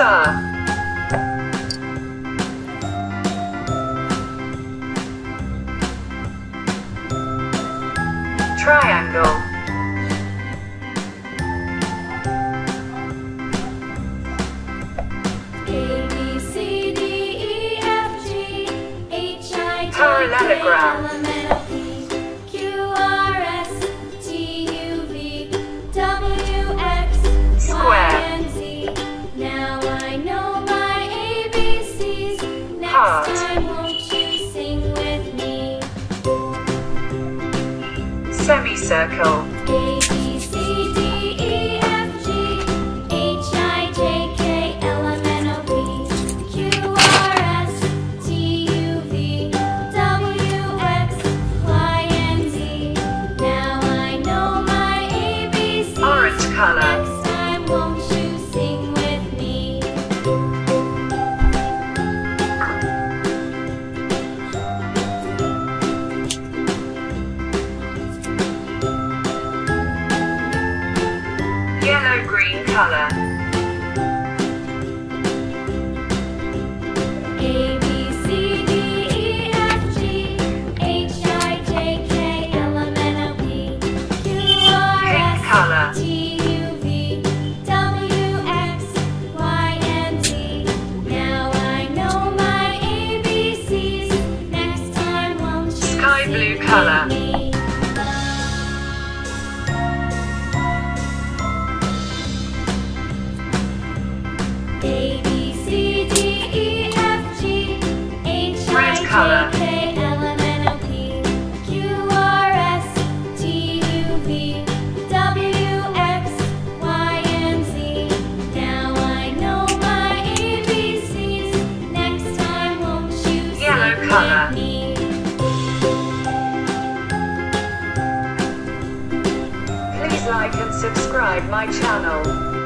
Star. Triangle. A B C D E F G H I J K Parallelogram. Heart. Semicircle. A B C D E F G H I J K L M N O P Q R S T U V W X Y and Z. Now I know my ABCs. Orange color. Yellow green color. A B C D E F G H I J K L M N O P Q R Pink color. S T U V sing color. with me? Please like and subscribe my channel.